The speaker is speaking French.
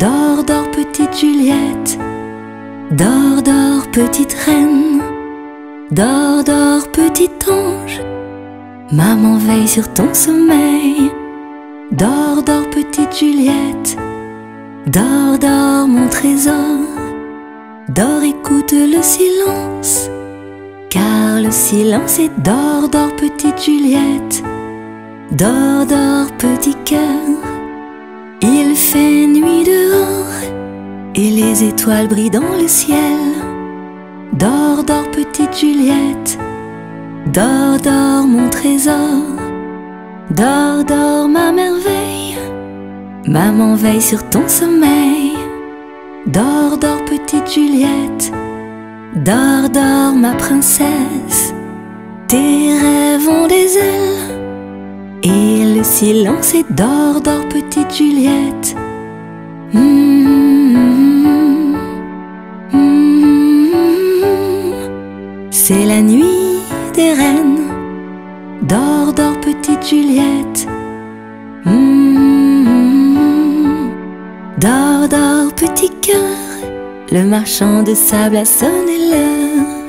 Dors, dors, petite Juliette. Dors, dors, petite reine. Dors, dors, petit ange. Maman veille sur ton sommeil. Dors, dors, petite Juliette. Dors, dors, mon trésor. Dors, écoute le silence. Car le silence est dors, dors, petite Juliette. Dors, dors, petit cœur. Il fait nuit les étoiles brillent dans le ciel. Dors, dors, petite Juliette. Dors, dors, mon trésor. Dors, dors, ma merveille. Maman veille sur ton sommeil. Dors, dors, petite Juliette. Dors, dors, ma princesse. Tes rêves ont des ailes. Et le silence est dors, dors, petite Juliette. Mmh, C'est la nuit des reines. Dors, dors, petite Juliette. Mmh, Dors, dors, petit cœur. Le marchand de sable a sonné l'heure.